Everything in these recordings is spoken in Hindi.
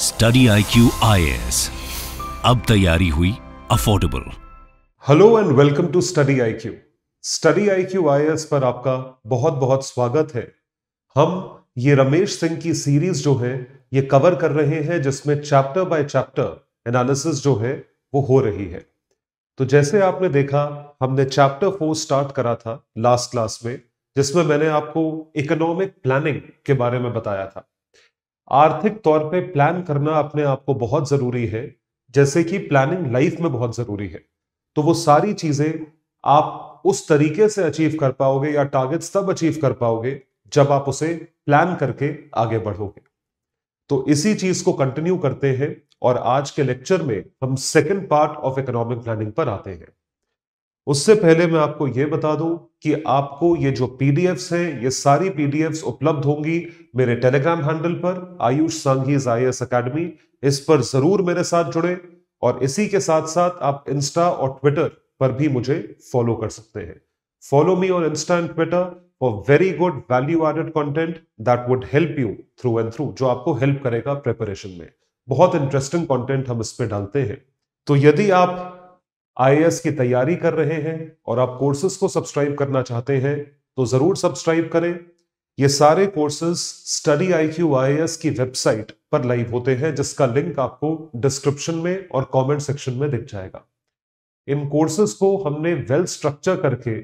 स्टडी आई क्यू आई अब तैयारी हुई affordable hello and welcome to study I Q study I Q IAS पर आपका बहुत बहुत स्वागत है। हम ये रमेश सिंह की सीरीज़ जो है, ये कवर कर रहे हैं, जिसमें चैप्टर बाय चैप्टर एनालिसिस जो है, वो हो रही है। तो जैसे आपने देखा, हमने चैप्टर फोर स्टार्ट करा था लास्ट क्लास में, जिसमें मैंने आपको इकोनॉमिक प्लानिंग के बारे में बताया था। आर्थिक तौर पे प्लान करना अपने आप को बहुत ज़रूरी है। जैसे कि प्लानिंग लाइफ में बहुत ज़रूरी है। तो वो सारी चीज़ें आप उस तरीके से अचीव कर पाओगे या टारगेट्स तब अचीव कर पाओगे जब आप उसे प्लान करके आगे बढ़ोगे। तो इसी चीज़ को कंटिन्यू करते हैं और आज के लेक्चर में हम second part of economic planning पर आते हैं। उससे पहले मैं आपको यह बता दूँ कि आपको ये जो पीडीएफ्स हैं, ये सारी पीडीएफ्स उपलब्ध होंगी मेरे टेलीग्राम हैंडल पर, Ayush Sanghi's I S academy इस पर ज़रूर मेरे साथ जुड़े और इसी के साथ साथ आप इंस्टा और ट्विटर पर भी मुझे फॉलो कर सकते हैं। Follow me on Insta and Twitter for very good value added content that would help you through and through जो आपको हेल्प करेगा प्रिपरेशन में। बहुत इंटरेस्टिंग कॉन्टेंट हम इस पर डालते हैं। तो यदि आप आईएएस की तैयारी कर रहे हैं और आप कोर्सेज को सब्सक्राइब करना चाहते हैं तो ज़रूर सब्सक्राइब करें। ये सारे courses study I Q I की वेबसाइट पर लाइव होते हैं, जिसका लिंक आपको डिस्क्रिप्शन में और कमेंट सेक्शन में दिख जाएगा। इन कोर्सेज को हमने वेल स्ट्रक्चर करके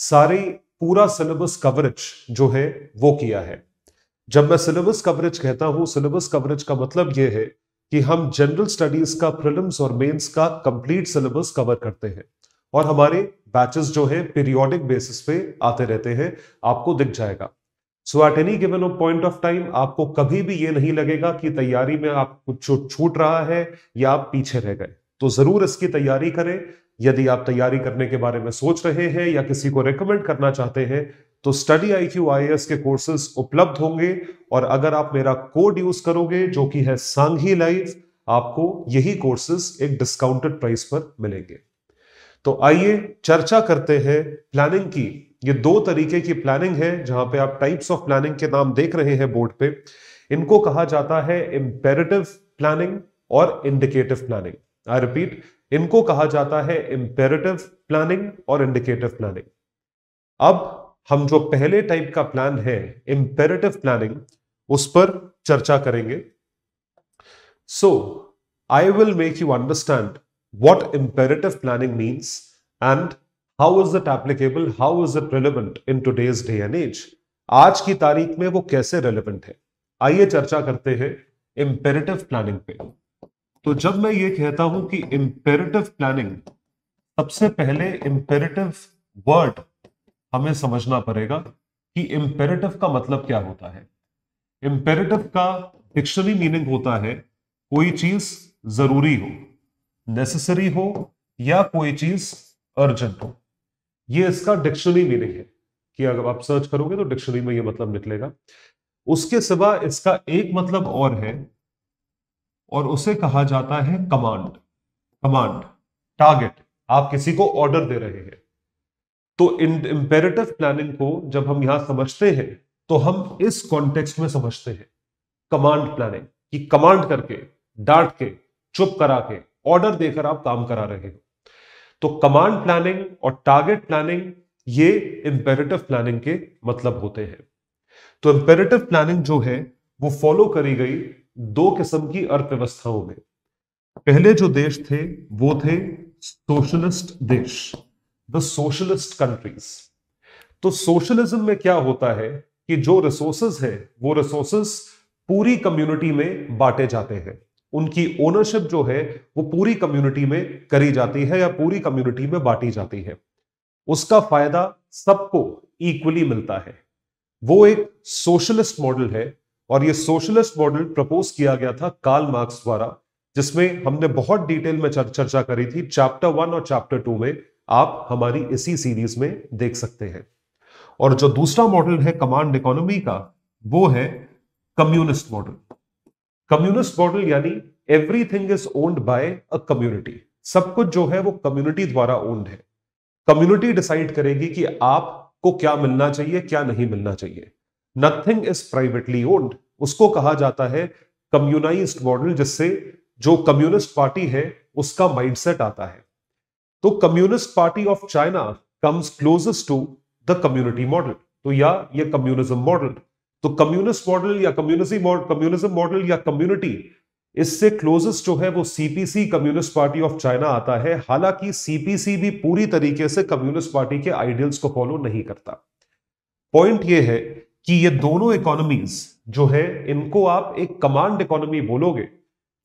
सारी पूरा सिलेबस कवरेज जो है, वो किया है। जब मैं सिलेबस कवरेज कहता हूँ सिलेबस कवरेज का मतलब यह है कि हम जनरल स्टडीज़ का प्रिलिम्स और मेंस का कंप्लीट सिलेबस कवर करते हैं। और हमारे बैचेस जो है पीरियोडिक बेसिस पे आते रहते हैं, आपको दिख जाएगा। So at any given point of time आपको कभी भी ये नहीं लगेगा कि तैयारी में आप कुछ छूट रहा है या आप पीछे रह गए। तो ज़रूर इसकी तैयारी करें। यदि आप तैयारी करने के बारे में सोच रहे हैं या किसी को रेकमेंड करना चाहते हैं तो Study I Q I A S courses उपलब्ध होंगे और अगर आप मेरा कोड यूज़ करोगे, जो कि है सांघी लाइव आपको यही कोर्सेज एक डिस्काउंटेड प्राइस पर मिलेंगे। तो आइए चर्चा करते हैं प्लानिंग की। ये दो तरीके की प्लानिंग है, जहाँ पे आप टाइप्स ऑफ़ प्लानिंग के नाम देख रहे हैं बोर्ड पे। इनको कहा जाता है इंपेरेटिव प्लानिंग और इंडिकेटिव प्लानिंग आई रिपीट इनको कहा जाता है इंपेरेटिव प्लानिंग और इंडिकेटिव प्लानिंग अब हम जो पहले टाइप का प्लान है इंपेरेटिव प्लानिंग उस पर चर्चा करेंगे। So I will make you understand what imperative planning means and how is it applicable, how is it relevant in today's day and age. आज की तारीख में वो कैसे रेलिवेंट है? आइए चर्चा करते हैं इंपेरेटिव प्लानिंग पे। तो जब मैं ये कहता हूँ कि इंपेरेटिव प्लानिंग सबसे पहले इंपेरेटिव वर्ड हमें समझना पड़ेगा कि इंपेरेटिव का मतलब क्या होता है। इंपेरेटिव का डिक्शनरी मीनिंग होता है, कोई चीज़ ज़रूरी हो नेसेसरी हो या कोई चीज़ अर्जेंट हो। ये इसका डिक्शनरी मीनिंग है कि अगर आप सर्च करोगे तो डिक्शनरी में ये मतलब निकलेगा। उसके सिवा इसका एक मतलब और है और उसे कहा जाता है कमांड कमांड टारगेट आप किसी को ऑर्डर दे रहे हैं। तो इंपेरेटिव प्लानिंग को जब हम यहाँ समझते हैं तो हम इस कॉन्टेक्स्ट में समझते हैं। कमांड प्लानिंग कि कमांड करके, डांट के, चुप करा के ऑर्डर देकर आप काम करा रहे हो। तो कमांड प्लानिंग और टारगेट प्लानिंग ये इंपेरेटिव प्लानिंग के मतलब होते हैं। तो इंपेरेटिव प्लानिंग जो है, वो फॉलो करी गई दो किस्म की अर्थव्यवस्थाओं में। पहले जो देश थे, वो थे सोशलिस्ट देश। द सोशलिस्ट कंट्रीज़ तो सोशलिज्म में क्या होता है कि जो रिसोर्सेज है, वो रिसोर्सेज पूरी कम्युनिटी में बांटे जाते हैं। उनकी ओनरशिप जो है, वो पूरी कम्युनिटी में करी जाती है या पूरी कम्युनिटी में बांटी जाती है। उसका फ़ायदा सबको इक्वली मिलता है। वो एक सोशलिस्ट मॉडल है और ये सोशलिस्ट मॉडल प्रपोज किया गया था कार्ल मार्क्स द्वारा, जिसमें हमने बहुत डिटेल में चर्चा करी थी चैप्टर वन और चैप्टर टू में। आप हमारी इसी सीरीज़ में देख सकते हैं। और जो दूसरा मॉडल है कमांड इकोनॉमी का, वो है कम्युनिस्ट मॉडल कम्युनिस्ट मॉडल यानी everything is owned by a community सब कुछ जो है वो कम्युनिटी द्वारा ओन्ड है। कम्युनिटी डिसाइड करेगी कि आपको क्या मिलना चाहिए, क्या नहीं मिलना चाहिए। नथिंग इज़ प्राइवेटली ओन्ड उसको कहा जाता है कम्युनाइज्ड मॉडल जिससे जो कम्युनिस्ट पार्टी है, उसका माइंडसेट आता है। तो communist party of China comes closest to the community model तो या ये कम्युनिज्म मॉडल तो कम्युनिस्ट मॉडल या कम्युनिज्म कम्युनिज्म मॉडल या कम्युनिटी इससे क्लोजेस्ट जो है वो CPC communist party of China आता है। हालाँकि सीपीसी भी पूरी तरीके से कम्युनिस्ट पार्टी के आइडियल्स को फॉलो नहीं करता। पॉइंट ये है कि ये दोनों इकोनॉमीज जो है, इनको आप एक कमांड इकोनॉमी बोलोगे,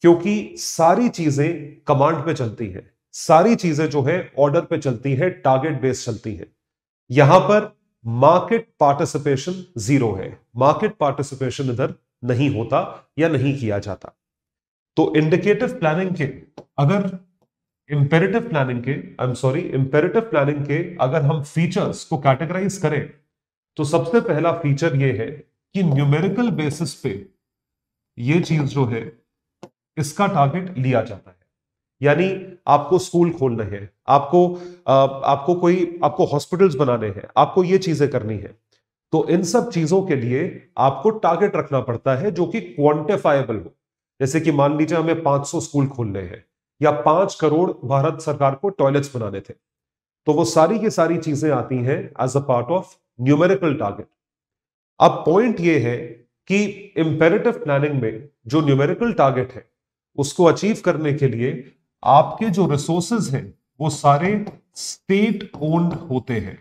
क्योंकि सारी चीज़ें कमांड पे चलती है। सारी चीज़ें जो है ऑर्डर पे चलती है टारगेट बेस चलती है। यहाँ पर मार्केट पार्टिसिपेशन ज़ीरो है। मार्केट पार्टिसिपेशन इधर नहीं होता या नहीं किया जाता। तो इंडिकेटिव प्लानिंग के, अगर इंपेरेटिव प्लानिंग के I am sorry imperative planning के अगर हम फीचर्स को कैटेगराइज करें तो सबसे पहला फीचर ये है कि न्यूमेरिकल बेसिस पे ये चीज़ जो है, इसका टारगेट लिया जाता है। यानी आपको स्कूल खोलने हैं आपको आ, आपको कोई आपको हॉस्पिटल्स बनाने हैं आपको ये चीज़ें करनी है। तो इन सब चीज़ों के लिए आपको टारगेट रखना पड़ता है जो कि क्वांटिफाइबल हो। जैसे कि मान लीजिए हमें 500 स्कूल खोलने हैं या पाँच करोड़ भारत सरकार को टॉयलेट्स बनाने थे। तो वो सारी की सारी चीज़ें आती हैं as a part of numerical target अब पॉइंट ये है कि इंपेरेटिव प्लानिंग में जो न्यूमेरिकल टारगेट है उसको अचीव करने के लिए आपके जो रिसोर्सेज हैं, वो सारे स्टेट ओन्ड होते हैं।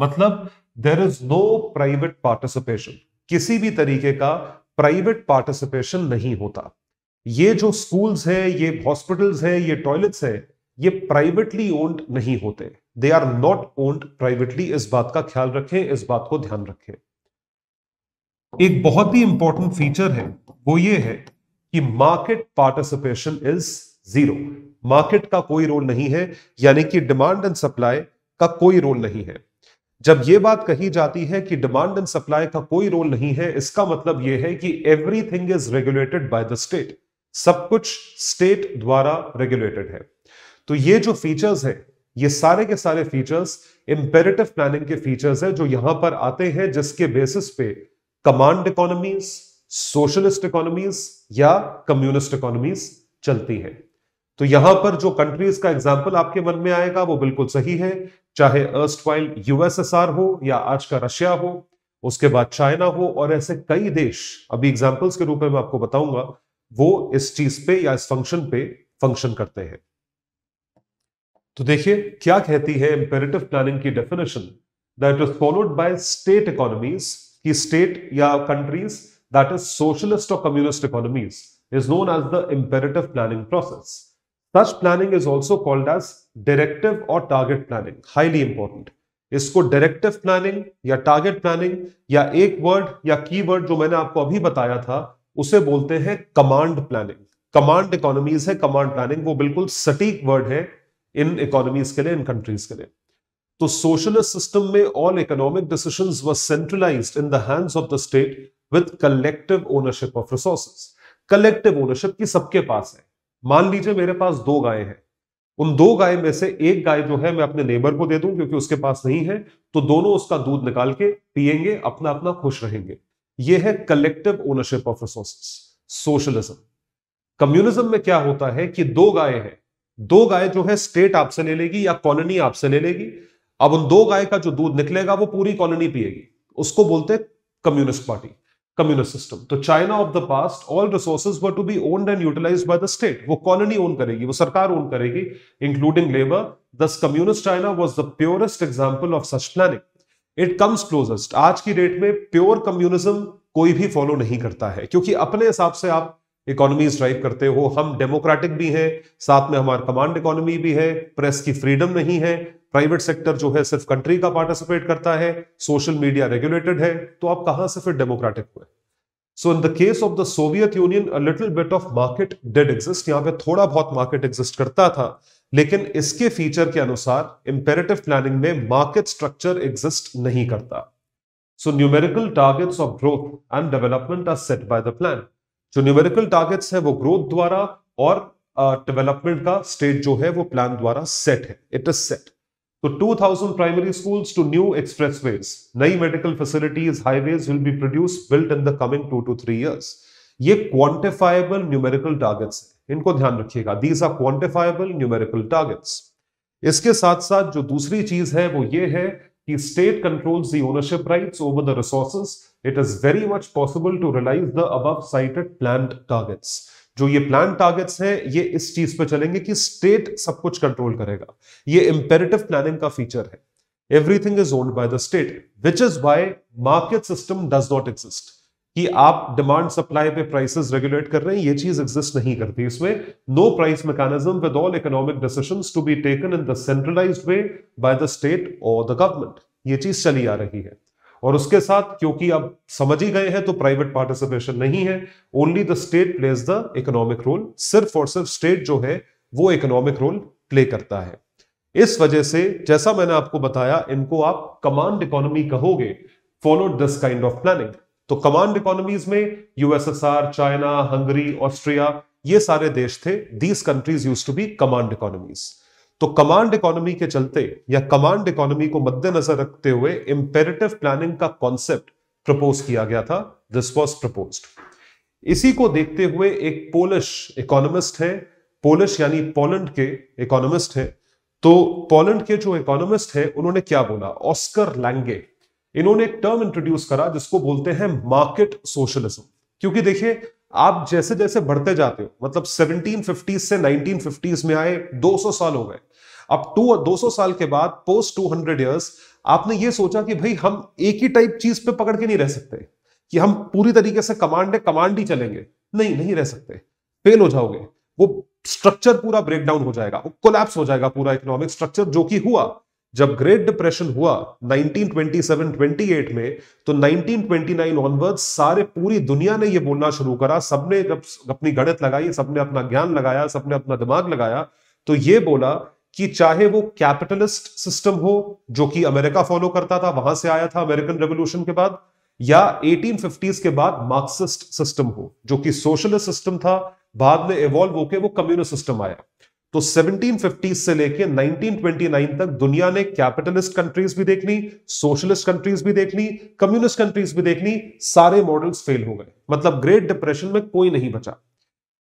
मतलब there is no private participation किसी भी तरीके का प्राइवेट पार्टिसिपेशन नहीं होता। ये जो स्कूल्स है, ये हॉस्पिटल्स है, ये टॉयलेट्स है, ये प्राइवेटली ओन्ड नहीं होते। They are not owned privately इस बात का ख्याल रखें, इस बात को ध्यान रखें। एक बहुत ही इंपॉर्टेंट फीचर है, वो ये है कि market participation is zero market का कोई रोल नहीं है, यानी कि डिमांड एंड सप्लाई का कोई रोल नहीं है। जब यह बात कही जाती है कि डिमांड एंड सप्लाई का कोई रोल नहीं है, इसका मतलब यह है कि everything is regulated by the state सब कुछ स्टेट द्वारा रेगुलेटेड है। तो ये जो फीचर्स है, ये सारे के सारे फीचर्स इंपेरेटिव प्लानिंग के फीचर्स है जो यहाँ पर आते हैं, जिसके बेसिस पे कमांड इकोनॉमीज सोशलिस्ट इकोनॉमीज या कम्युनिस्ट इकोनॉमीज चलती हैं। तो यहाँ पर जो कंट्रीज़ का एग्ज़ाम्पल आपके मन में आएगा, वो बिल्कुल सही है। चाहे अर्स्ट वाइल यूएसएसआर हो या आज का रशिया हो, उसके बाद चाइना हो, और ऐसे कई देश, अभी एग्जाम्पल्स के रूप में मैं आपको बताऊँगा, वो इस चीज़ पे या इस फ़ंक्शन पे फ़ंक्शन करते हैं। तो देखिए, क्या कहती है इंपेरेटिव प्लानिंग की definition that is followed by state economies की स्टेट या कंट्रीज़ दैट इज़ सोशलिस्ट और communist economies is known as the imperative planning process such planning is also called as directive और टारगेट प्लानिंग हाईली इंपॉर्टेंट इसको डायरेक्टिव प्लानिंग या टारगेट प्लानिंग या एक वर्ड या कीवर्ड जो मैंने आपको अभी बताया था, उसे बोलते हैं कमांड प्लानिंग कमांड इकोनॉमीज है कमांड प्लानिंग वो बिल्कुल सटीक वर्ड है इन इकोनॉमीज के लिए, इन कंट्रीज़ के लिए. तो सोशलिस्ट सिस्टम में all economic decisions were centralised in the hands of the state with collective ownership of resources collective ownership की सबके पास है। मान लीजिए मेरे पास दो गाय हैं। उन दो गाय में से एक गाय जो है, मैं अपने नेबर को दे दूँ, क्योंकि उसके पास नहीं है तो दोनों उसका दूध निकाल के पिएँगे अपना अपना खुश रहेंगे। यह है collective ownership of resources socialism communism में क्या होता है कि दो गाय है। दो गाय जो है स्टेट आपसे ले लेगी या कॉलोनी आपसे ले लेगी। अब उन दो गाय का जो दूध निकलेगा, वो पूरी कॉलोनी पिएगी। उसको बोलते हैं कम्युनिस्ट पार्टी कम्युनिस्ट सिस्टम तो China of the past all resources were to be owned and utilise by the state वो कॉलोनी ओन करेगी, वो सरकार ओन करेगी including labour thus communist China was the purest example of such planning it comes closest आज की डेट में प्योर कम्युनिज्म कोई भी फॉलो नहीं करता है, क्योंकि अपने हिसाब से आप इकोनॉमीज ड्राइव करते हो। हम डेमोक्रेटिक भी हैं, साथ में हमारा कमांड इकोनॉमी भी है प्रेस की फ्रीडम नहीं है प्राइवेट सेक्टर जो है सिर्फ़ कंट्री का पार्टिसिपेट करता है सोशल मीडिया रेगुलेटेड है तो आप कहाँ से फिर डेमोक्रेटिक हुए? So in the case of the Soviet Union a little bit of market did exist यहाँ पे थोड़ा बहुत मार्केट एग्जिस्ट करता था लेकिन इसके फीचर के अनुसार इंपेरेटिव प्लानिंग में मार्केट स्ट्रक्चर एग्जिस्ट नहीं करता। So numerical targets of growth and development are set by the plan जो न्यूमेरिकल टारगेट्स है वो ग्रोथ द्वारा और डेवलपमेंट uh, का स्टेट जो है वो प्लान द्वारा सेट है। इट इज़ सेट तो 2000 primary schools two new expressways नई medical facilities highways will be produce built in the coming two to three years ये क्वांटिफाइबल न्यूमेरिकल टारगेट्स हैं। इनको ध्यान रखिएगा। These are quantifiable numerical targets इसके साथ साथ जो दूसरी चीज़ है, वो ये है कि state controls the ownership rights over the resources it is very much possible to realise the above cited plan targets जो ये प्लान टारगेट्स हैं, ये इस चीज़ पे चलेंगे कि स्टेट सब कुछ कंट्रोल करेगा। ये इंपेरेटिव प्लानिंग का फीचर है। Everything is owned by the state which is why market system does not exist कि आप डिमांड सप्लाई पे प्राइसेस रेगुलेट कर रहे हैं, ये चीज़ एग्जिस्ट नहीं करती। इसमें no price mechanism with all economic decisions to be taken in the centralised way by the state और द गवर्नमेंट ये चीज़ चली आ रही है। और उसके साथ, क्योंकि अब समझ ही गए हैं तो प्राइवेट पार्टिसिपेशन नहीं है only the state plays the economic role सिर्फ़ और सिर्फ़ स्टेट जो है, वो इकोनॉमिक रोल प्ले करता है। इस वजह से, जैसा मैंने आपको बताया, इनको आप कमांड इकोनॉमी कहोगे followed this kind of planning तो कमांड इकोनॉमीज में यूएसएसआर चाइना हंगरी ऑस्ट्रिया ये सारे देश थे। These countries use to be command economies तो कमांड इकोनॉमी के चलते या कमांड इकोनॉमी को मद्देनजर रखते हुए इंपेरेटिव प्लानिंग का कॉन्सेप्ट प्रपोज किया गया था। दिस वॉज़ प्रपोज इसी को देखते हुए एक पोलिश इकोनॉमिस्ट है। पोलिश यानी पोलैंड के इकोनॉमिस्ट है। तो पोलैंड के जो इकोनॉमिस्ट है, उन्होंने क्या बोला? ऑस्कर लैंगे इन्होंने एक टर्म इंट्रोड्यूस करा जिसको बोलते हैं मार्केट सोशलिज्म क्योंकि देखिए आप जैसे जैसे बढ़ते जाते हो मतलब 1750 से 1950s में आए 200 साल हो गए। अब टू 200 साल के बाद पोस्ट 200 इयर्स आपने ये सोचा कि भाई हम एक ही टाइप चीज़ पे पकड़ के नहीं रह सकते, कि हम पूरी तरीके से कमांड है कमांड ही चलेंगे। नहीं नहीं रह सकते। फेल हो जाओगे। वो स्ट्रक्चर पूरा ब्रेकडाउन हो जाएगा कोलैप्स हो जाएगा पूरा इकोनॉमिक स्ट्रक्चर जो कि हुआ। जब ग्रेट डिप्रेशन हुआ 1927-28 में तो 1929 ऑनवर्ड सारे पूरी दुनिया ने ये बोलना शुरू करा। सबने अपनी गणित लगाई, सबने अपना ज्ञान लगाया, सबने अपना दिमाग लगाया तो ये बोला कि चाहे वो कैपिटलिस्ट सिस्टम हो, जो कि अमेरिका फॉलो करता था, वहाँ से आया था अमेरिकन रेवोल्यूशन के बाद, या 1850s के बाद मार्क्सिस्ट सिस्टम हो, जो कि सोशलिस्ट सिस्टम था, बाद में इवॉल्व होकर वो कम्युनिस्ट सिस्टम आया। तो 1750 से लेके 1929 तक दुनिया ने कैपिटलिस्ट कंट्रीज़ भी देख ली सोशलिस्ट कंट्रीज़ भी देख ली कम्युनिस्ट कंट्रीज़ भी देख ली सारे मॉडल्स फेल हो गए। मतलब ग्रेट डिप्रेशन में कोई नहीं बचा।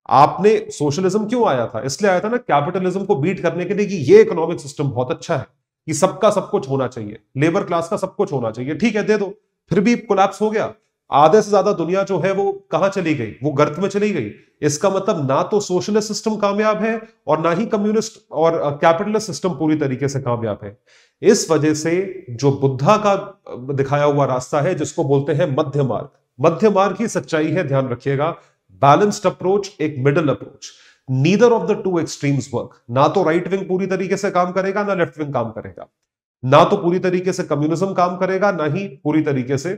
आपने सोशलिज्म क्यों आया था? इसलिए आया था ना कैपिटलिज्म को बीट करने के लिए कि ये इकोनॉमिक सिस्टम बहुत अच्छा है, कि सबका सब कुछ होना चाहिए लेबर क्लास का सब कुछ होना चाहिए, ठीक है, दे दो, फिर भी कोलैप्स हो गया। आधे से ज़्यादा दुनिया जो है वो कहाँ चली गई? वो गर्त में चली गई। इसका मतलब ना तो सोशलिस्ट सिस्टम कामयाब है और ना ही कम्युनिस्ट और कैपिटलिस्ट सिस्टम पूरी तरीके से कामयाब है। इस वजह से जो बुद्धा का दिखाया हुआ रास्ता है, जिसको बोलते हैं मध्य मार्ग। मध्य मार्ग ही सच्चाई है, ध्यान रखिएगा। बैलेंस्ड अप्रोच, एक middle approach. Neither of the two extremes work. ना तो राइट विंग पूरी तरीके से काम करेगा, ना लेफ़्ट विंग काम करेगा। ना तो पूरी तरीके से कम्युनिज्म काम करेगा, ना ही पूरी तरीके से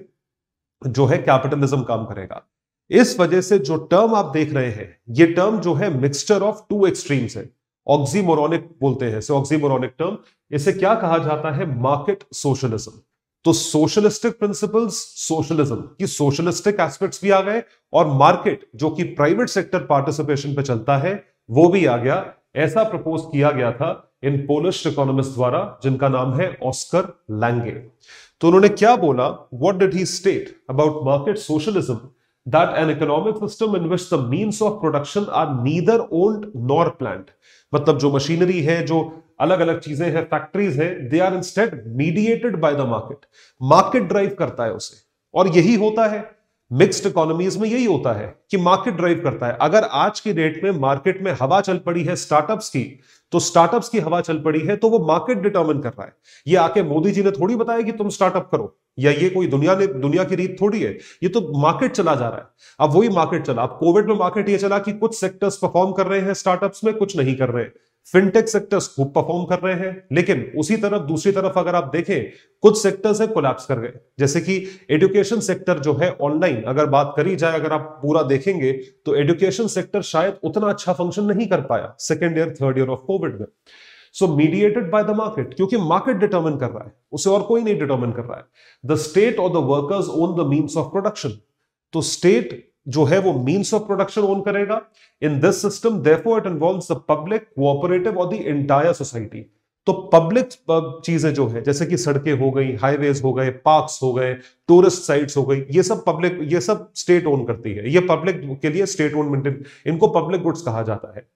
जो है कैपिटलिज्म काम करेगा। इस वजह से जो टर्म आप देख रहे हैं, ये टर्म जो है मिक्सचर ऑफ़ टू एक्सट्रीम्स है। ऑक्सीमोरॉनिक बोलते हैं ऑक्सीमोरॉनिक टर्म इसे क्या कहा जाता है? मार्केट सोशलिज्म तो सोशलिस्टिक प्रिंसिपल्स सोशलिज्म की सोशलिस्टिक एस्पेक्ट्स भी आ गए और मार्केट जो कि प्राइवेट सेक्टर पार्टिसिपेशन पे चलता है, वो भी आ गया। ऐसा प्रपोज किया गया था इन पोलिश इकोनॉमिस्ट द्वारा, जिनका नाम है ऑस्कर लैंगे तो उन्होंने क्या बोला? What did he state about market socialism that an economic system in which the means of production are neither owned nor planned मतलब जो मशीनरी है, जो अलग अलग चीज़ें हैं फैक्ट्रीज है they are instead mediated by the market market drive करता है उसे। और यही होता है। मिक्स्ड इकोनॉमीज में यही होता है कि मार्केट ड्राइव करता है। अगर आज की डेट में मार्केट में हवा चल पड़ी है स्टार्टअप्स की तो स्टार्टअप्स की हवा चल पड़ी है तो वो मार्केट डिटर्मिन कर रहा है। ये आके मोदी जी ने थोड़ी बताया कि तुम स्टार्टअप करो, या ये कोई दुनिया ने, दुनिया की रीत थोड़ी है, ये तो मार्केट चला जा रहा है। अब वही मार्केट चला। अब कोविड में मार्केट ये चला कि कुछ सेक्टर्स परफॉर्म कर रहे हैं स्टार्टअप्स में कुछ नहीं कर रहे। हैं फिनटेक सेक्टर्स खूब परफॉर्म कर रहे हैं, लेकिन उसी तरफ़, दूसरी तरफ़ अगर आप देखें, कुछ सेक्टर्स है कोलैप्स कर गए। जैसे कि एजुकेशन सेक्टर जो है ऑनलाइन अगर बात करी जाए, अगर आप पूरा देखेंगे तो एजुकेशन सेक्टर शायद उतना अच्छा फ़ंक्शन नहीं कर पाया second year third year of Covid में। So mediated by the market क्योंकि मार्केट डिटर्मिन कर रहा है, उसे और कोई नहीं डिटर्मिन कर रहा है। द स्टेट और the workers own the means of production तो स्टेट जो है वो मीन्स ऑफ़ प्रोडक्शन ओन करेगा। In this system it involves the public cooperative और द एंटायर सोसाइटी तो पब्लिक चीज़ें जो है, जैसे कि सड़कें हो गई हाईवेज हो गए पार्क्स हो गए टूरिस्ट साइट्स हो गई, ये सब पब्लिक ये सब स्टेट ओन करती है। ये पब्लिक के लिए स्टेट ओन मेंटेन इनको पब्लिक गुड्स कहा जाता है।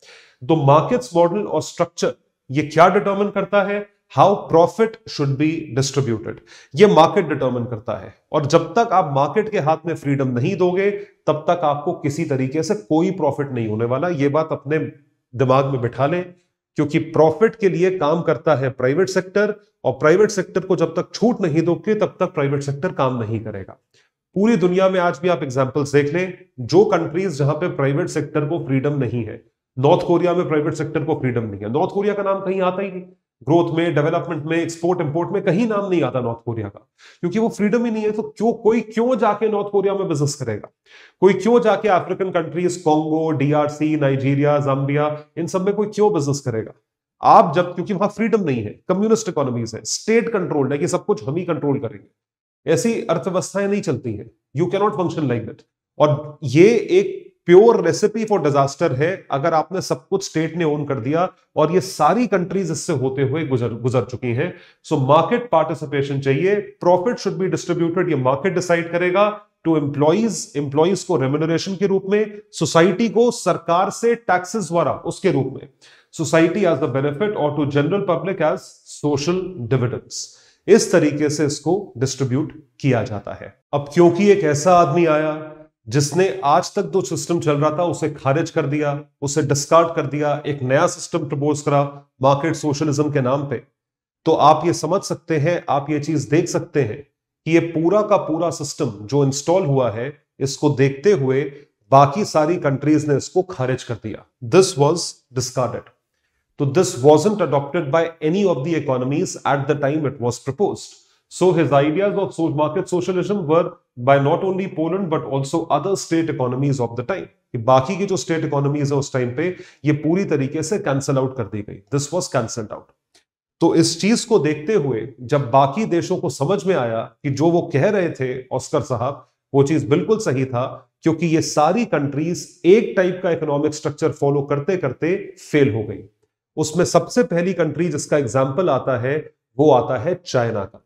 तो मार्केट्स मॉडल और स्ट्रक्चर ये क्या डिटर्मिन करता है? How profit should be distributed ये मार्केट डिटर्मिन करता है। और जब तक आप मार्केट के हाथ में फ्रीडम नहीं दोगे, तब तक आपको किसी तरीके से कोई प्रॉफिट नहीं होने वाला। ये बात अपने दिमाग में बिठा लें, क्योंकि प्रॉफिट के लिए काम करता है प्राइवेट सेक्टर और प्राइवेट सेक्टर को जब तक छूट नहीं दोगे, तब तक प्राइवेट सेक्टर काम नहीं करेगा। पूरी दुनिया में आज भी आप एग्जाम्पल्स देख लें, जो कंट्रीज़ जहाँ पे प्राइवेट सेक्टर को फ्रीडम नहीं है नॉर्थ कोरिया में प्राइवेट सेक्टर को फ्रीडम नहीं है। नॉर्थ कोरिया का नाम कहीं आता ही नहीं। ग्रोथ में, डेवलपमेंट में एक्सपोर्ट इंपोर्ट में कहीं नाम नहीं आता नॉर्थ कोरिया का। क्योंकि वो फ्रीडम ही नहीं है तो क्यों, कोई क्यों जाके नॉर्थ कोरिया में बिज़नेस करेगा? कोई क्यों जाके African countries Congo DRC Nigeria Zambia इन सब में कोई क्यों बिज़नेस करेगा? आप जब, क्योंकि वहाँ फ्रीडम नहीं है कम्युनिस्ट इकोनॉमीज है स्टेट कंट्रोल्ड है कि सब कुछ हम ही कंट्रोल करेंगे। ऐसी अर्थव्यवस्थाएँ नहीं चलती हैं। You cannot function like that और ये एक प्योर रेसिपी फॉर डिजास्टर है, अगर आपने सब कुछ स्टेट ने ओन कर दिया और ये सारी कंट्रीज़ इससे होते हुए गुजर गुजर चुकी हैं। सो मार्केट पार्टिसिपेशन चाहिए प्रॉफिट शुड बी डिस्ट्रीब्यूटेड ये मार्केट डिसाइड करेगा टू एम्प्लॉइज एम्प्लॉइज को रेम्यूनरेशन के रूप में सोसाइटी को सरकार से टैक्सेस द्वारा, उसके रूप में। सोसाइटी एज द बेनिफिट और to general public as social dividends इस तरीके से इसको डिस्ट्रीब्यूट किया जाता है। अब क्योंकि एक ऐसा आदमी आया जिसने आज तक जो सिस्टम चल रहा था, उसे खारिज कर दिया, उसे डिस्कार्ड कर दिया, एक नया सिस्टम प्रपोज करा मार्केट सोशलिज्म के नाम पे। तो आप ये समझ सकते हैं, आप ये चीज़ देख सकते हैं कि ये पूरा का पूरा सिस्टम जो इंस्टॉल हुआ है, इसको देखते हुए बाकी सारी कंट्रीज़ ने इसको खारिज कर दिया। दिस वॉज़ डिस्कार्डेड तो this wasn't adopted by any of the economies at the time it was proposed So his ideas of market socialism were by not only Poland, but also other state economies of the time. कि बाकी की जो स्टेट इकोनॉमीज है उस टाइम पे, ये पूरी तरीके से कैंसल आउट कर दी गई। दिस वॉज़ कैंसल्ड आउट तो इस चीज़ को देखते हुए, जब बाकी देशों को समझ में आया कि जो वो कह रहे थे ऑस्कर साहब, वो चीज़ बिल्कुल सही था, क्योंकि ये सारी कंट्रीज़ एक टाइप का इकोनॉमिक स्ट्रक्चर फॉलो करते करते फेल हो गई। उसमें सबसे पहली कंट्री जिसका एग्ज़ाम्पल आता है, वो आता है चाइना का।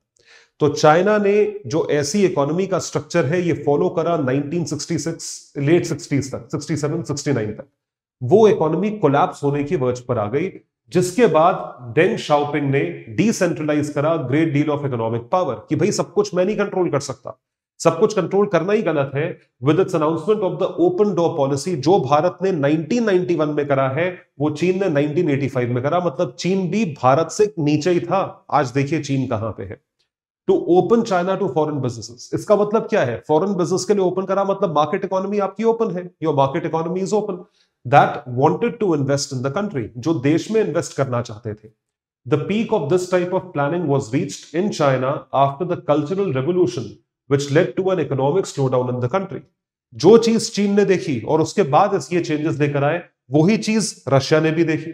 तो चाइना ने जो ऐसी इकोनॉमी का स्ट्रक्चर है, ये फॉलो करा 1966 लेट 60s तक 67 69 तक। वो इकोनॉमी कोलैप्स होने की वर्ज पर आ गई, जिसके बाद डेंग शाओपिंग ने डिसेंट्रलाइज करा great deal of economic power कि भाई सब कुछ मैं नहीं कंट्रोल कर सकता। सब कुछ कंट्रोल करना ही गलत है। With its announcement of the open door policy जो भारत ने 1991 में करा है, वो चीन ने 1985 में करा। मतलब चीन भी भारत से नीचे ही था। आज देखिए चीन कहाँ पे है। To open China to foreign businesses इसका मतलब क्या है? फॉरेन बिज़नेस के लिए ओपन करा मतलब मार्केट इकोनॉमी आपकी ओपन है। Your market economy is open that wanted to invest in the country जो देश में इन्वेस्ट करना चाहते थे। Peak of this type of planning was reached in China after the cultural revolution which led to an economic slow down in the country जो चीज़ चीन ने देखी और उसके बाद ये चेंजेस लेकर आए, वही चीज़ रशिया ने भी देखी।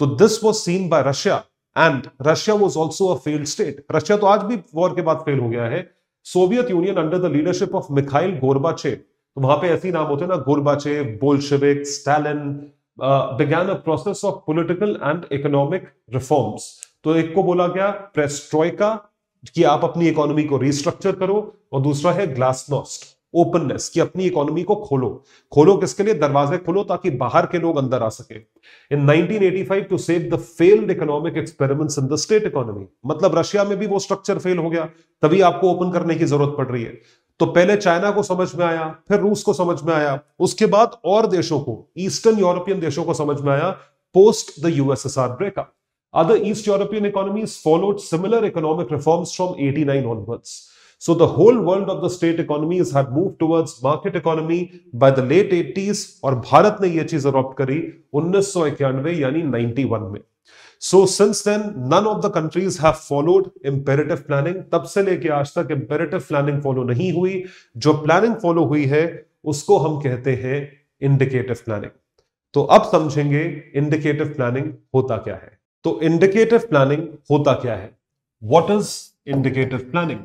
तो this was seen by Russia and Russia was also failed state Russia तो आज भी वॉर के बाद फेल हो गया है। Soviet Union under the leadership of Mikhail Gorbachev तो वहाँ पे ऐसे नाम होते हैं ना Gorbachev Bolshevik Stalin began a process of political and economic reforms तो एक को बोला गया प्रेस्ट्रॉयका कि आप अपनी इकोनॉमी को रिस्ट्रक्चर करो और दूसरा है ग्लासनोस्ट ओपननेस कि अपनी इकोनॉमी को खोलो। खोलो किसके लिए? दरवाजे खोलो ताकि बाहर के लोग अंदर आ सके। In 1985 to save the failed economic experiments in the state economy मतलब रशिया में भी वो स्ट्रक्चर फेल हो गया, तभी आपको ओपन करने की ज़रूरत पड़ रही है। तो पहले चाइना को समझ में आया, फिर रूस को समझ में आया, उसके बाद और देशों को, ईस्टर्न यूरोपियन देशों को समझ में आया post the USSR breakup other east european economies followed similar economic reforms from 89 onwards So the whole world of the state economies had moved towards market economy. By the late 80s और भारत ने यह चीज़ अडॉप्ट करी उन्नीस यानी 91 में। So since then none of the countries have followed imperative planning तब से लेके आज तक इंपेरेटिव प्लानिंग फॉलो नहीं हुई। जो प्लानिंग फॉलो हुई है, उसको हम कहते हैं इंडिकेटिव प्लानिंग तो अब समझेंगे इंडिकेटिव प्लानिंग होता क्या है। तो इंडिकेटिव प्लानिंग होता क्या है? What is indicative planning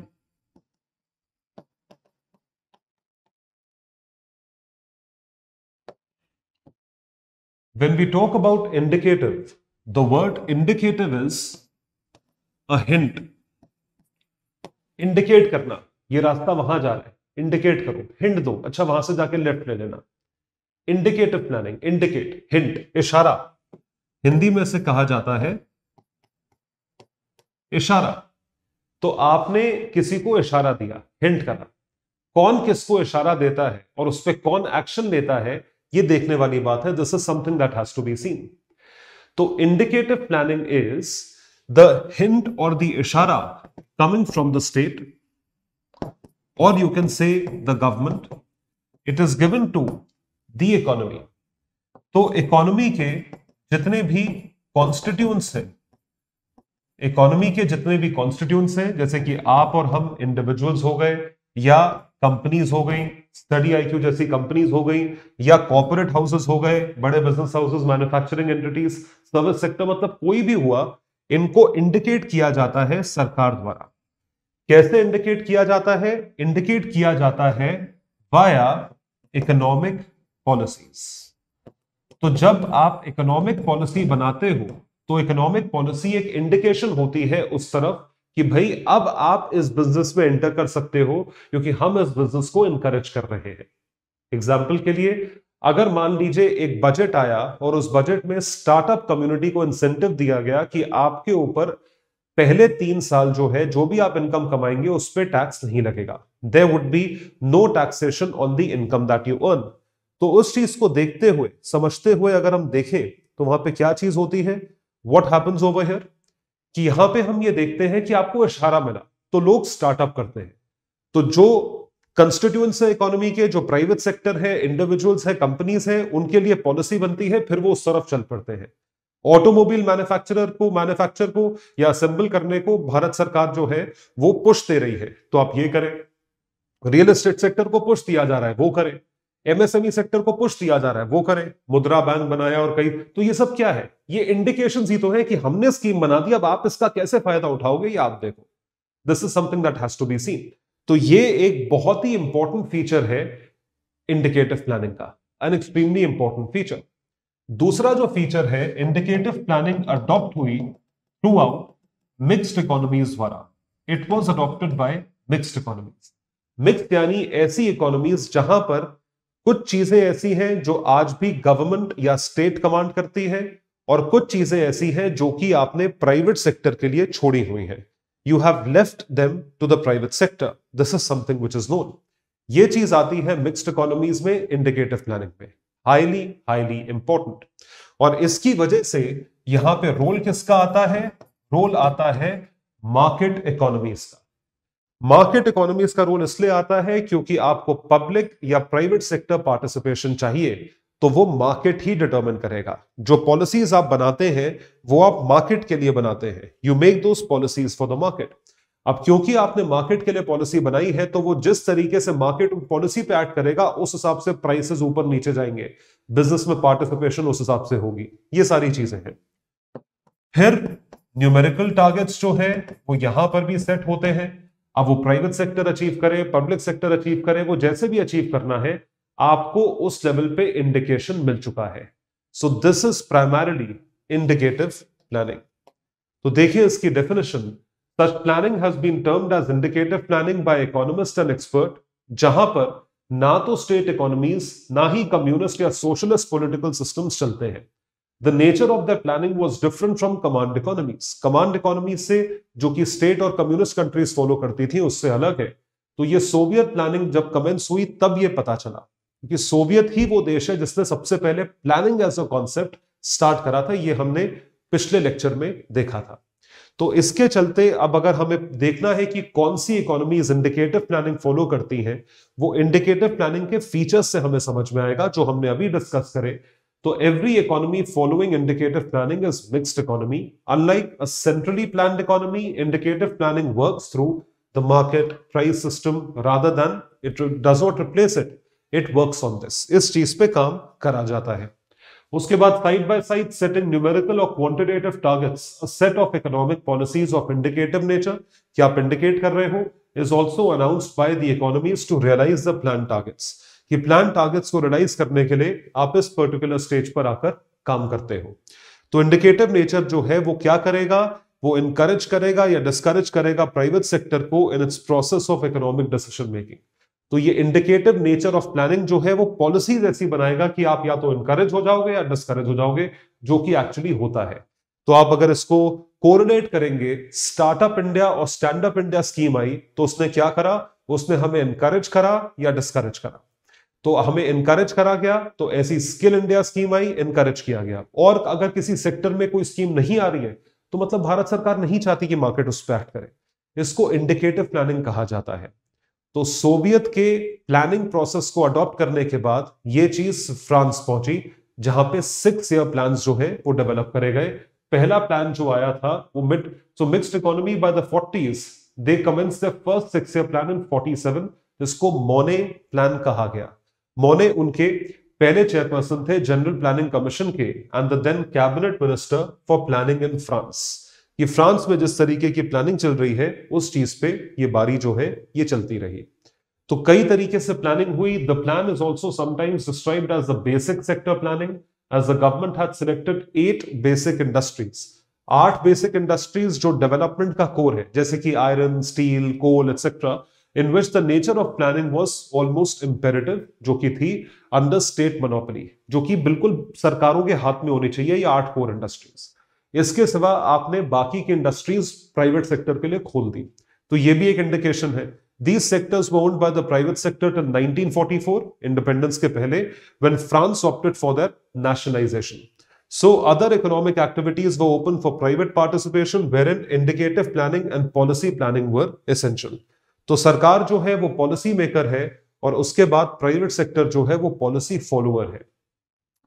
When we talk about indicative, the word indicative is a hint indicate करना। ये रास्ता वहाँ जा रहा है। इंडिकेट करो। हिंट दो। अच्छा वहाँ से जाके लेफ़्ट ले लेना। इंडिकेटिव प्लानिंग इंडिकेट हिंट इशारा। हिंदी में से कहा जाता है इशारा। तो आपने किसी को इशारा दिया। हिंट करा कौन किसको इशारा देता है? और उस पर कौन एक्शन लेता है? ये देखने वाली बात है this is something that has to be seen तो indicative planning is the hint और द इशारा coming from the state or you can say the government. It is given to the economy. तो इकोनॉमी के जितने भी कॉन्स्टिट्यूंट्स हैं इकोनॉमी के जितने भी कॉन्स्टिट्यूंट्स हैं, जैसे कि आप और हम इंडिविजुअल्स हो गए, या कंपनीज़ हो गई, स्टडी आईक्यू जैसी कंपनीज़ हो गई, या कॉर्पोरेट हाउसेस हो गए, बड़े business houses manufacturing entities service sector मतलब कोई भी हुआ, इनको इंडिकेट किया जाता है सरकार द्वारा। कैसे इंडिकेट किया जाता है? इंडिकेट किया जाता है वाया इकोनॉमिक पॉलिसीज़ तो जब आप इकोनॉमिक पॉलिसी बनाते हो तो इकोनॉमिक पॉलिसी एक इंडिकेशन होती है उस तरफ़ कि भाई अब आप इस बिज़नेस में एंटर कर सकते हो, क्योंकि हम इस बिज़नेस को इनकरेज कर रहे हैं। एग्ज़ाम्पल के लिए, अगर मान लीजिए एक बजट आया और उस बजट में स्टार्टअप कम्युनिटी को इंसेंटिव दिया गया कि आपके ऊपर पहले तीन साल जो है, जो भी आप इनकम कमाएँगे, उस पर टैक्स नहीं लगेगा। There would be no taxation on the income that you earn तो उस चीज़ को देखते हुए, समझते हुए अगर हम देखें तो वहाँ पे क्या चीज़ होती है? वॉट हैपन्स ओवर हियर कि यहाँ पे हम ये देखते हैं कि आपको इशारा मिला। तो लोग स्टार्टअप करते हैं। तो जो कंस्टिट्यूंस है इकोनॉमी के, जो प्राइवेट सेक्टर है इंडिविजुअल्स है कंपनीज़ है, उनके लिए पॉलिसी बनती है, फिर वो उस तरफ़ चल पड़ते हैं। ऑटोमोबाइल मैन्युफैक्चरर को मैन्युफैक्चर को या असेंबल करने को भारत सरकार जो है, वो पुश दे रही है। तो आप ये करें। रियल एस्टेट सेक्टर को पुश दिया जा रहा है, वो करें। एमएसएमई सेक्टर को पुश दिया जा रहा है, वो करें, मुद्रा बैंक बनाया और कई तो ये सब क्या है? ये इंडिकेशन ही तो है कि हमने स्कीम बना दी, अब आप इसका कैसे फ़ायदा उठाओगे, ये आप देखो। This is something that has to be seen तो ये एक बहुत ही इंपॉर्टेंट फीचर है इंडिकेटिव प्लानिंग का एन एक्सट्रीमली इंपॉर्टेंट फीचर दूसरा जो फीचर है इंडिकेटिव प्लानिंग अडॉप्ट हुई थ्रू आउट मिक्सड इकोनॉमीज द्वारा। It was adopted by mixed economies mixed यानी ऐसी इकोनॉमीज जहाँ पर कुछ चीज़ें ऐसी हैं जो आज भी गवर्नमेंट या स्टेट कमांड करती है और कुछ चीज़ें ऐसी हैं जो कि आपने प्राइवेट सेक्टर के लिए छोड़ी हुई हैं। You have left them to the private sector this is something which is known ये चीज़ आती है मिक्स्ड इकोनॉमीज में इंडिकेटिव प्लानिंग में हाईली हाईली इंपॉर्टेंट और इसकी वजह से यहाँ पे रोल किसका आता है? रोल आता है मार्केट इकोनॉमीज का। मार्केट इकोनॉमीज का रोल इसलिए आता है क्योंकि आपको पब्लिक या प्राइवेट सेक्टर पार्टिसिपेशन चाहिए तो वो मार्केट ही डिटर्मिन करेगा। जो पॉलिसीज़ आप बनाते हैं, वो आप मार्केट के लिए बनाते हैं। You make those policies for the market अब क्योंकि आपने मार्केट के लिए पॉलिसी बनाई है तो वो जिस तरीके से मार्केट पॉलिसी पे एक्ट करेगा, उस हिसाब से प्राइसेस ऊपर नीचे जाएँगे। बिज़नेस में पार्टिसिपेशन उस हिसाब से होगी। ये सारी चीज़ें हैं। फिर न्यूमेरिकल टारगेट्स जो है, वो यहाँ पर भी सेट होते हैं। अब वो प्राइवेट सेक्टर अचीव करे पब्लिक सेक्टर अचीव करे वो जैसे भी अचीव करना है आपको उस लेवल पे इंडिकेशन मिल चुका है। So this is primarily indicative planning तो देखिए इसकी definition such planning has been termed as indicative planning by economists and expert, जहाँ पर ना तो स्टेट इकोनॉमीज ना ही कम्युनिस्ट या सोशलिस्ट पॉलिटिकल सिस्टम्स चलते हैं। The nature of the planning was different from command economies command economy से जो कि स्टेट और कम्युनिस्ट कंट्रीज़ फॉलो करती थी, उससे अलग है। तो ये सोवियत प्लानिंग जब कमेंस हुई, तब ये पता चला क्योंकि सोवियत ही वो देश है जिसने सबसे पहले planning as a concept start करा था। ये हमने पिछले लेक्चर में देखा था। तो इसके चलते अब अगर हमें देखना है कि कौन सी इकोनॉमीज इंडिकेटिव प्लानिंग फॉलो करती हैं, वो इंडिकेटिव प्लानिंग के फीचर्स से हमें समझ में आएगा, जो हमने अभी डिस्कस करे। तो every economy following indicative planning is mixed economy unlike a centrally plan economy indicative planning works through the market price system rather than it does not replace it it works on this इस चीज़ पे काम करा जाता है। उसके बाद side by side setting numerical और quantitative targets a set of economic policies of indicative nature क्या आप इंडिकेट कर रहे हो is also announced by the economies to realise the plan targets कि प्लान टारगेट्स को रियलाइज़ करने के लिए आप इस पर्टिकुलर स्टेज पर आकर काम करते हो। तो इंडिकेटिव नेचर जो है, वो क्या करेगा? वो इनकरेज करेगा या डिस्करेज करेगा प्राइवेट सेक्टर को in its process of economic decision making तो ये इंडिकेटिव नेचर ऑफ़ प्लानिंग जो है, वो पॉलिसीज़ ऐसी बनाएगा कि आप या तो इनकरेज हो जाओगे या डिस्करेज हो जाओगे, जो कि एक्चुअली होता है। तो आप अगर इसको कोरिलेट करेंगे स्टार्टअप इंडिया और स्टैंड अप इंडिया स्कीम आई तो उसने क्या करा? उसने हमें इनकरेज करा या डिस्करेज करा। तो हमें इनकरेज करा गया तो ऐसी स्किल इंडिया स्कीम आई इनकरेज किया गया। और अगर किसी सेक्टर में कोई स्कीम नहीं आ रही है तो मतलब भारत सरकार नहीं चाहती कि मार्केट उस पर एक्ट करे। इसको इंडिकेटिव प्लानिंग कहा जाता है। तो सोवियत के प्लानिंग प्रोसेस को अडॉप्ट करने के बाद ये चीज़ फ्रांस पहुँची, जहाँ पे सिक्स ईयर प्लान जो है, वो डेवलप करे गए। पहला प्लान जो आया था, वो mid so mixed economy by the forties they commence the first six year plan in 47 जिसको मोने प्लान कहा गया। मोने उनके पहले चेयरपर्सन थे जनरल प्लानिंग कमीशन के and the then cabinet minister for planning in France ये फ्रांस में जिस तरीके की प्लानिंग चल रही है, उस चीज़ पे ये बारी जो है, ये चलती रही। तो कई तरीके से प्लानिंग हुई। The plan is also sometimes described as the basic sector planning as the government had selected eight basic industries आठ बेसिक इंडस्ट्रीज़ जो डेवलपमेंट का कोर है, जैसे कि iron steel coal etcetera in which the nature of planning was almost imperative जो कि थी अंडर स्टेट मनोपली जो कि बिल्कुल सरकारों के हाथ में होनी चाहिए या आर्ट कोर इंडस्ट्रीज़ इसके सिवा आपने बाकी की इंडस्ट्रीज़ प्राइवेट सेक्टर के लिए खोल दी। तो यह भी एक इंडिकेशन है। These sectors owned by the private sector to 1944 independence के पहले when France opted for their nationalisation so other economic activities वो open for private participation were in indicative planning and policy planning were essential तो सरकार जो है वो पॉलिसी मेकर है और उसके बाद प्राइवेट सेक्टर जो है वो पॉलिसी फॉलोअर है।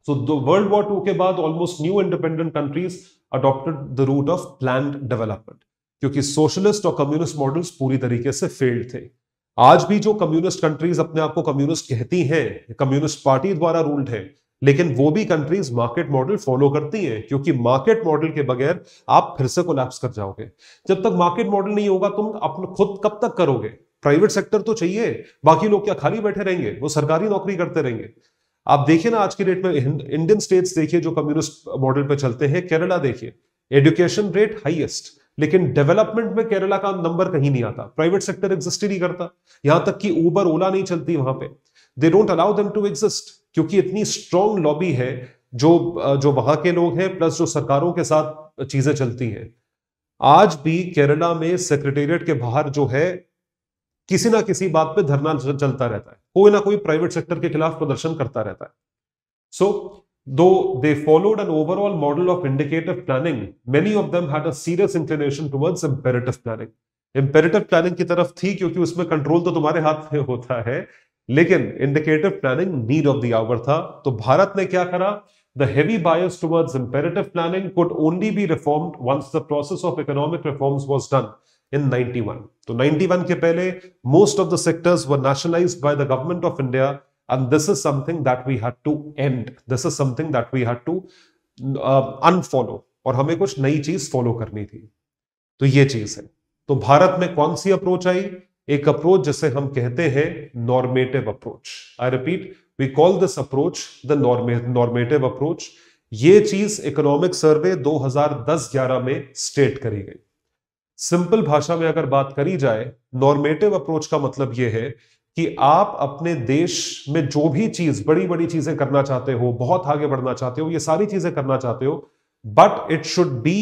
सो वर्ल्ड वॉर टू के बाद almost new independent countries adopted the route of plan development क्योंकि सोशलिस्ट और कम्युनिस्ट मॉडल्स पूरी तरीके से फेल्ड थे। आज भी जो कम्युनिस्ट कंट्रीज़ अपने आप को कम्युनिस्ट कहती हैं कम्युनिस्ट पार्टी द्वारा रूल्ड है लेकिन वो भी कंट्रीज़ मार्केट मॉडल फॉलो करती हैं, क्योंकि मार्केट मॉडल के बगैर आप फिर से कोलैप्स कर जाओगे। जब तक मार्केट मॉडल नहीं होगा, तुम अपने खुद कब तक करोगे? प्राइवेट सेक्टर तो चाहिए, बाकी लोग क्या खाली बैठे रहेंगे? वो सरकारी नौकरी करते रहेंगे। आप देखिए ना आज की डेट में इंडियन स्टेट्स देखिए जो कम्युनिस्ट मॉडल पे चलते हैं केरला देखिए। एजुकेशन रेट हाईएस्ट लेकिन डेवलपमेंट में केरला का नंबर कहीं नहीं आता। प्राइवेट सेक्टर एग्जिस्ट ही नहीं करता। यहाँ तक कि ऊबर ओला नहीं चलती वहाँ पे। They don't allow them to exist क्योंकि इतनी स्ट्रॉन्ग लॉबी है, जो जो वहाँ के लोग हैं प्लस जो सरकारों के साथ चीज़ें चलती हैं। आज भी केरला में सेक्रेटेरिएट के बाहर जो है, किसी ना किसी बात पे धरना चलता रहता है। कोई ना कोई प्राइवेट सेक्टर के खिलाफ प्रदर्शन करता रहता है। So though they followed an overall model of indicative planning many of them had a serious inclination towards imperative planning imperative planning की तरफ़ थी, क्योंकि उसमें कंट्रोल तो तुम्हारे हाथ में होता है लेकिन indicative planning need of the hour था। तो भारत ने क्या करा? The heavy bias towards imperative planning could only be reformed once the process of economic reforms was done in 91 तो 91 के पहले of the sectors were nationalized by the government of India and this is something that we had to end. This is something that we had to uh, unfollow और हमें कुछ नई चीज़ फॉलो करनी थी। तो ये चीज़ है। तो भारत में कौन सी अप्रोच आई? एक अप्रोच जिसे हम कहते हैं normative approach I repeat we call this approach the normative approach ये चीज़ इकोनॉमिक सर्वे 2010-11 में स्टेट करी गई। सिंपल भाषा में अगर बात करी जाए नॉर्मेटिव अप्रोच का मतलब यह है कि आप अपने देश में जो भी चीज़ बड़ी बड़ी चीज़ें करना चाहते हो, बहुत आगे बढ़ना चाहते हो, ये सारी चीज़ें करना चाहते हो but it should be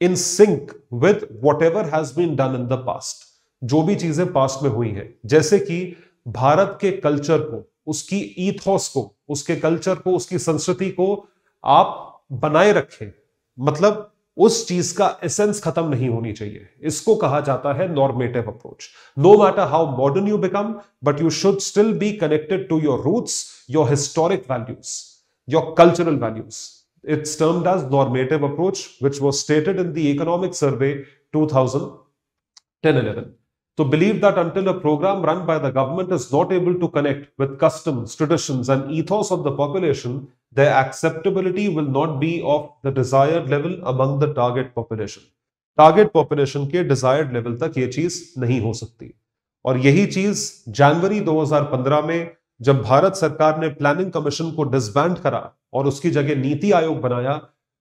in sync with whatever has been done in the past जो भी चीज़ें पास्ट में हुई हैं। जैसे कि भारत के कल्चर को, उसकी ईथोस को, उसके कल्चर को, उसकी संस्कृति को आप बनाए रखें। मतलब उस चीज़ का एसेंस खत्म नहीं होनी चाहिए। इसको कहा जाता है normative approach no matter how modern you become but you should still be connected to your roots your historic values your cultural values it's termed as normative approach which was stated in the economic survey 2010-11 to believe that until a program run by the government is not able to connect with customs, traditions, and ethos of the population, their acceptability will not be of the desired level among the target population. Target population के डिजायर्ड लेवल तक ये चीज़ नहीं हो सकती और यही चीज़ जनवरी 2015 में जब भारत सरकार ने प्लानिंग कमीशन को डिसबैंड करा और उसकी जगह नीति आयोग बनाया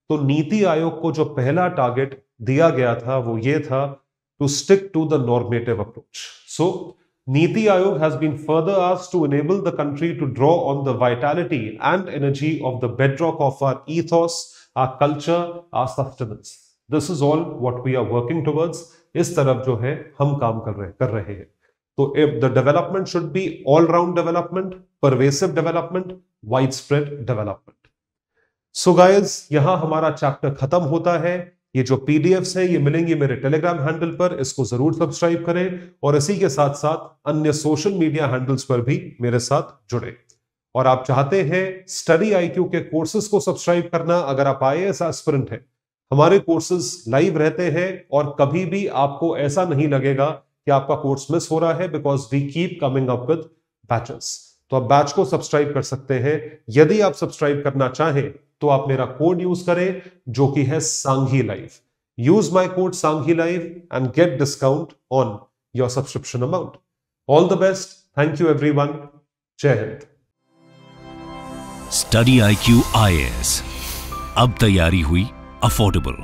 तो नीति आयोग को जो पहला टारगेट दिया गया था वो ये था to stick to the normative approach so NITI Aayog has been further asked to enable the country to draw on the vitality and energy of the bedrock of our ethos, our culture, our sustenance. This is all what we are working towards. इस तरफ़ जो है हम काम कर रहे कर रहे हैं तो the development should be all round development pervasive development wide spread development so guys यहाँ हमारा चैप्टर खत्म होता है ये जो पीडीएफ्स है, ये मिलेंगे मेरे टेलीग्राम हैंडल पर, इसको ज़रूर सब्सक्राइब करें और इसी के साथ साथ अन्य सोशल मीडिया हैंडल्स पर भी मेरे साथ जुड़े। और आप चाहते हैं स्टडी आईक्यू के कोर्सेज को सब्सक्राइब करना, अगर आप आई एस्पिरेंट हैं, हमारे कोर्सेज लाइव रहते हैं और कभी भी आपको ऐसा नहीं लगेगा कि आपका कोर्स मिस हो रहा है because we keep coming up with batches तो आप बैच को सब्सक्राइब कर सकते हैं। यदि आप सब्सक्राइब करना चाहें तो आप मेरा कोड यूज़ करें, जो कि है Sanghi life. Use my code Sanghi life and get discount on your subscription amount. All the best. Thank you everyone जय Hind. Study I Q I S. अब तैयारी हुई अफोर्डेबल।